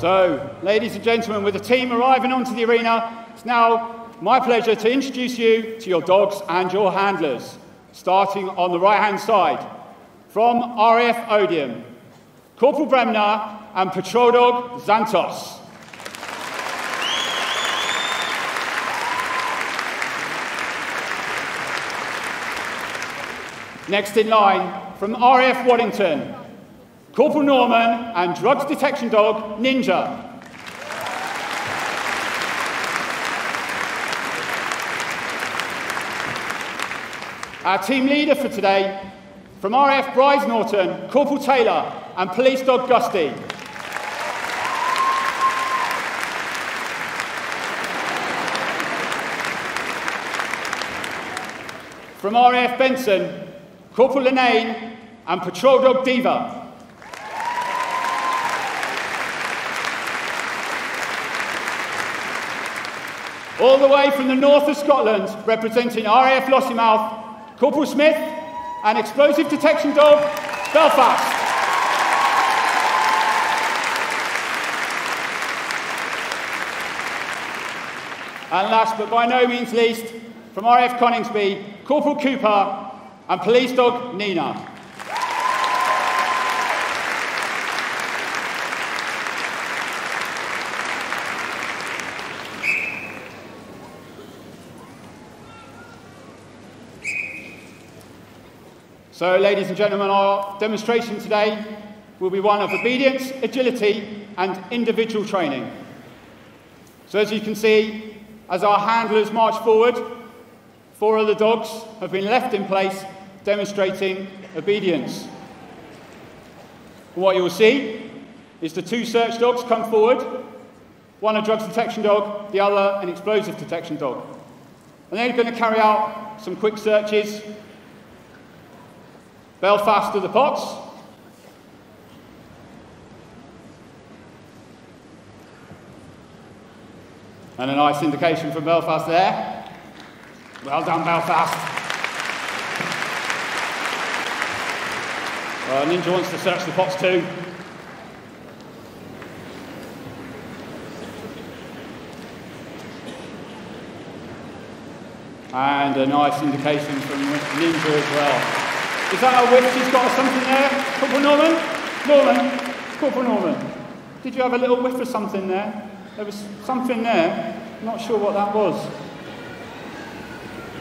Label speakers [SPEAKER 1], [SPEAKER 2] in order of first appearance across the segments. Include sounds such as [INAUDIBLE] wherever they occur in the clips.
[SPEAKER 1] So, ladies and gentlemen, with the team arriving onto the arena, it's now my pleasure to introduce you to your dogs and your handlers. Starting on the right hand side, from RAF Odiham, Corporal Bremner and Patrol Dog Xantos. Next in line, from RAF Waddington, Corporal Norman and Drugs Detection Dog Ninja. Our team leader for today, from RAF Brize Norton, Corporal Taylor and Police Dog Gusty. From RAF Benson, Corporal Lenane and Patrol Dog Diva. All the way from the north of Scotland, representing RAF Lossiemouth, Corporal Smith and Explosive Detection Dog, Belfast. And last but by no means least, from RAF Coningsby, Corporal Cooper and Police Dog Nina. So, ladies and gentlemen, our demonstration today will be one of obedience, agility, and individual training. So, as you can see, as our handlers march forward, four of the dogs have been left in place demonstrating obedience. what you'll see is the two search dogs come forward, one a drugs detection dog, the other an explosive detection dog. And they're going to carry out some quick searches Belfast to the pots. And a nice indication from Belfast there. Well done, Belfast. Well, Ninja wants to search the pots too. And a nice indication from Ninja as well. Is that a whiff she's got something there? Corporal Norman? Norman? Corporal Norman? Did you have a little whiff of something there? There was something there. I'm not sure what that was.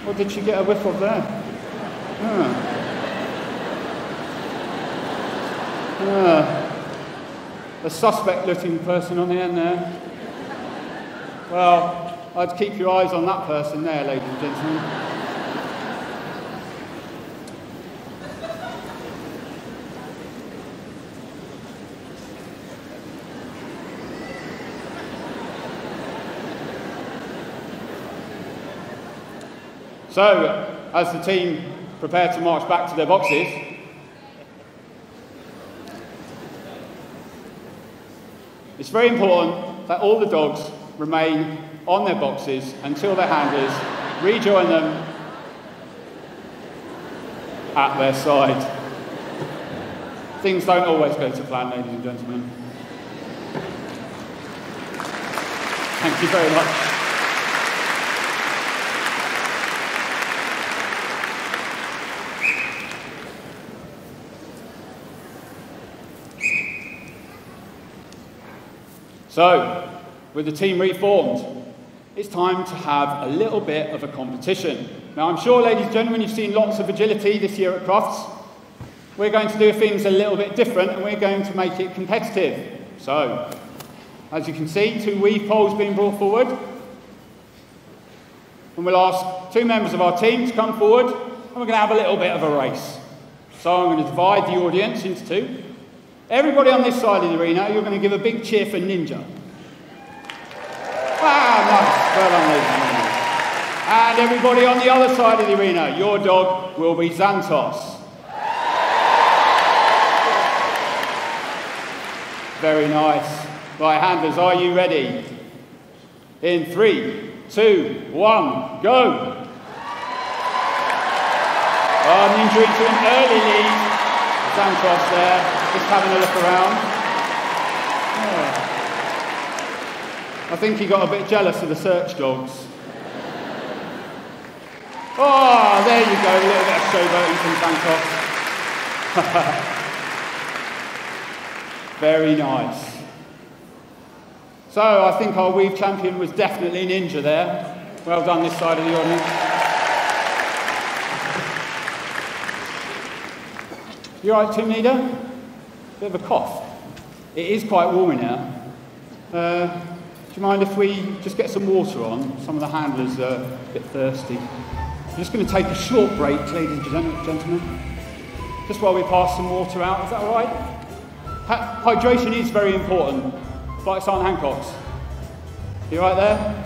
[SPEAKER 1] What did she get a whiff of there? A suspect looking person on the end there. Well, I'd keep your eyes on that person there, ladies and gentlemen. So, as the team prepare to march back to their boxes, it's very important that all the dogs remain on their boxes until their handlers rejoin them at their side. Things don't always go to plan, ladies and gentlemen. Thank you very much. So, with the team reformed, it's time to have a little bit of a competition. Now, I'm sure, ladies and gentlemen, you've seen lots of agility this year at Crufts. We're going to do things a little bit different and we're going to make it competitive. So, as you can see, two weave poles being brought forward. And we'll ask two members of our team to come forward and we're going to have a little bit of a race. So I'm going to divide the audience into two. Everybody on this side of the arena, you're going to give a big cheer for Ninja. Ah, nice. Well done, ladies and everybody on the other side of the arena, your dog will be Xantos. Very nice. Right, handlers, are you ready? In three, two, one, go. Oh, an injury to an early lead. Xantos there, just having a look around. Yeah. I think he got a bit jealous of the search dogs. Oh, there you go, a little bit of showboating from Bangkok. [LAUGHS] Very nice. So I think our weave champion was definitely Ninja there. Well done this side of the audience. You alright, team leader? Bit of a cough. It is quite warm in here. Uh, do you mind if we just get some water on? Some of the handlers are a bit thirsty. I'm just going to take a short break, ladies and gentlemen, just while we pass some water out. Is that all right? hydration is very important. Like Sergeant Hancock's. You right there?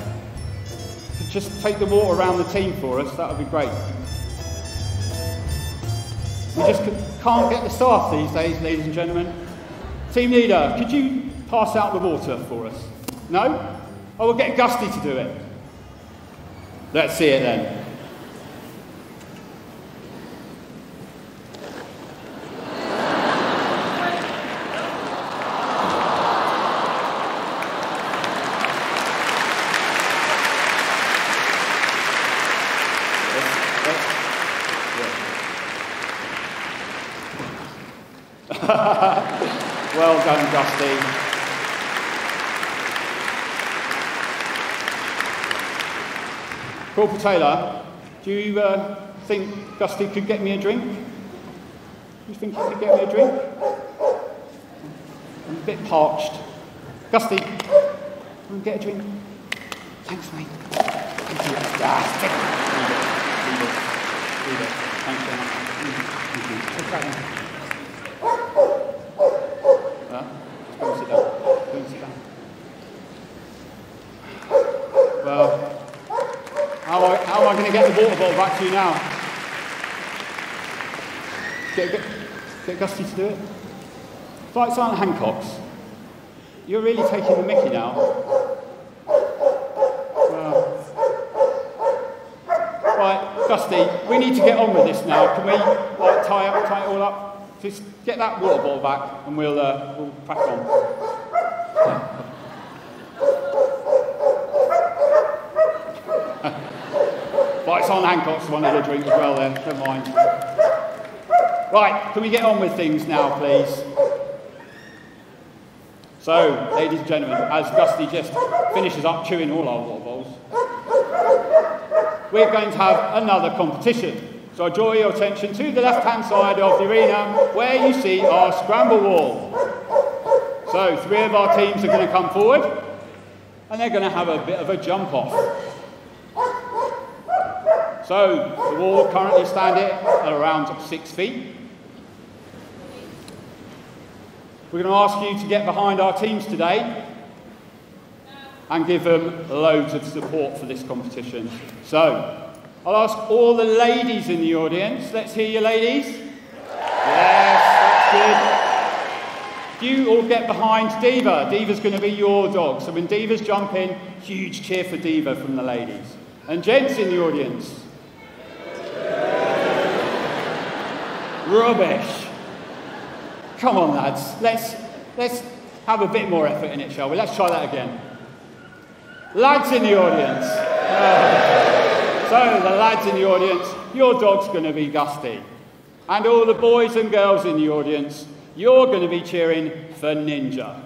[SPEAKER 1] Just take the water around the team for us, that would be great. We just can't get the staff these days, ladies and gentlemen. Team leader, could you pass out the water for us? No? Oh, I will get Gusty to do it. Let's see it then. [LAUGHS] well done, Dusty. Corporal Taylor, do you uh, think Dusty could get me a drink? Do you think he could get me a drink? I'm a bit parched. Gusty, can get a drink? Thanks, mate. Thank you. Ah, stick it. Leave it. Leave it. Thanks very much. Thank you. Thank you. Well, how, are, how am I going to get the water bottle back to you now? Get, get, get Gusty to do it? Like Sergeant Hancock's. You're really taking the mickey now. Right, Gusty, we need to get on with this now. Can we like, tie, up, tie it all up? Just get that water bottle back and we'll, uh, we'll crack on. Right, it's on Hancock's one little drink as well then, don't mind. Right, can we get on with things now, please? So, ladies and gentlemen, as Gusty just finishes up chewing all our water bowls, we're going to have another competition. So I draw your attention to the left-hand side of the arena where you see our scramble wall. So three of our teams are going to come forward and they're going to have a bit of a jump off. So the wall currently standing at around six feet. We're going to ask you to get behind our teams today and give them loads of support for this competition. So I'll ask all the ladies in the audience. Let's hear you, ladies. Yes, that's good. You all get behind Diva. Diva's going to be your dog. So when Diva's jumping, huge cheer for Diva from the ladies. And gents in the audience, Rubbish. Come on, lads. Let's, let's have a bit more effort in it, shall we? Let's try that again. Lads in the audience. Uh, so, the lads in the audience, your dog's going to be Gusty. And all the boys and girls in the audience, you're going to be cheering for Ninja.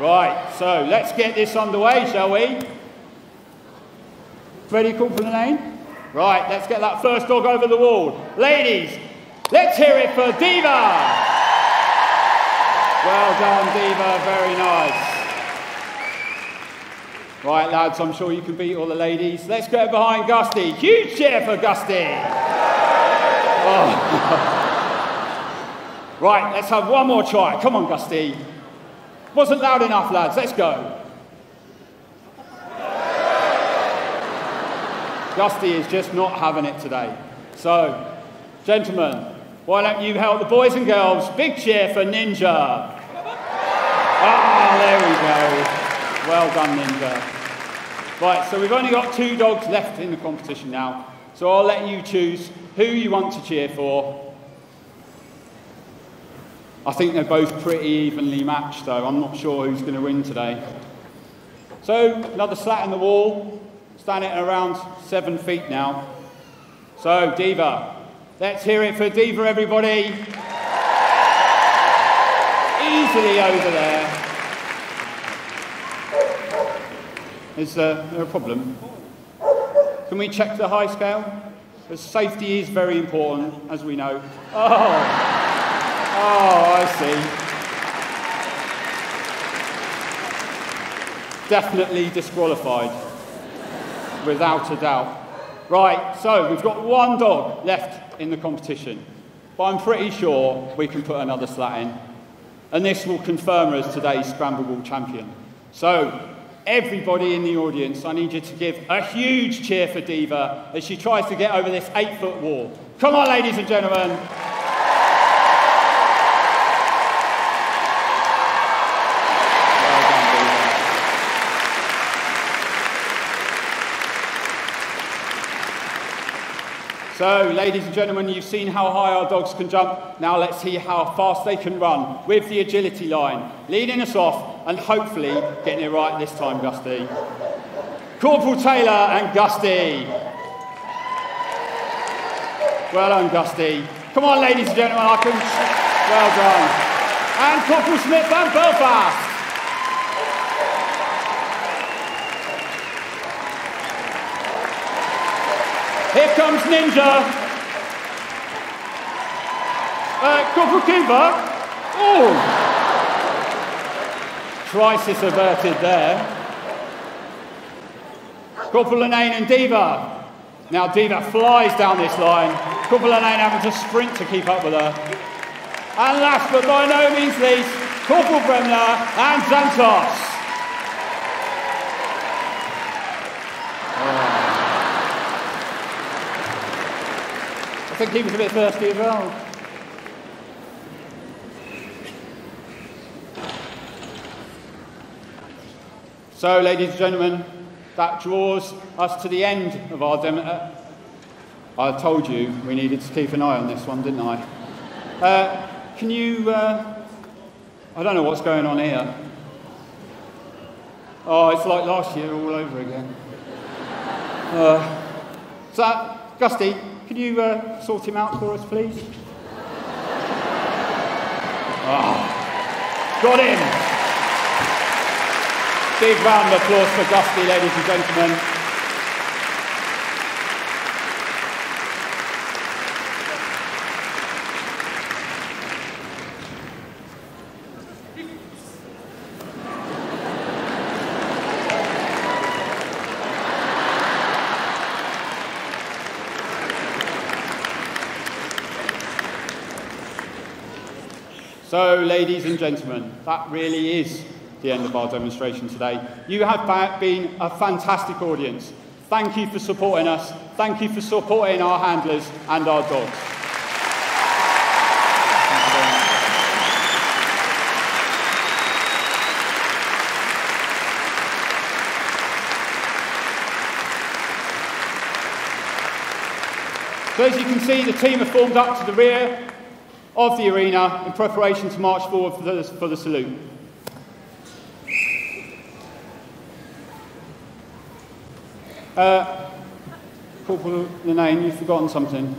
[SPEAKER 1] Right, so let's get this underway, shall we? Ready, call for the name? Right, let's get that first dog over the wall. Ladies, let's hear it for Diva. Well done, Diva, very nice. Right, lads, I'm sure you can beat all the ladies. Let's get behind Gusty. Huge cheer for Gusty. Oh. [LAUGHS] right, let's have one more try. Come on, Gusty. Wasn't loud enough, lads. Let's go. Gusty is just not having it today. So, gentlemen, why don't you help the boys and girls? Big cheer for Ninja. Ah, there we go. Well done, Ninja. Right, so we've only got two dogs left in the competition now. So I'll let you choose who you want to cheer for. I think they're both pretty evenly matched, though. I'm not sure who's going to win today. So another slat in the wall, standing at around seven feet now. So Diva, let's hear it for Diva, everybody. Easily over there. Is there a problem? Can we check the high scale? Because safety is very important, as we know. Oh, oh, I see. Definitely disqualified, without a doubt. Right, so we've got one dog left in the competition, but I'm pretty sure we can put another slat in. And this will confirm us today's Scramble Ball champion. So, everybody in the audience, I need you to give a huge cheer for Diva as she tries to get over this eight foot wall. Come on, ladies and gentlemen. So, ladies and gentlemen, you've seen how high our dogs can jump. Now let's see how fast they can run with the agility line, leading us off and hopefully getting it right this time, Gusty. Corporal Taylor and Gusty. Well done, Gusty. Come on, ladies and gentlemen, I can. Well done. And Corporal Smith and Belfast. Here comes Ninja. Uh. Oh! Crisis averted there. Corporal Lenane and Diva. Now Diva flies down this line. Corporal Lenane having to sprint to keep up with her. And last but by no means least, Corporal Bremner and Xantos. Think he was a bit thirsty as well. So, ladies and gentlemen, that draws us to the end of our demo. Uh, I told you we needed to keep an eye on this one, didn't I? Uh, can you. Uh, I don't know what's going on here. Oh, it's like last year all over again. Uh, so, Gusty, could you uh, sort him out for us, please? Oh, got him! Big round of applause for Gusty, ladies and gentlemen. So, ladies and gentlemen, that really is the end of our demonstration today. You have been a fantastic audience. Thank you for supporting us. Thank you for supporting our handlers and our dogs. So as you can see, the team have formed up to the rear of the arena in preparation to march forward for the, for the salute. Uh, Corporal Lenane, you've forgotten something.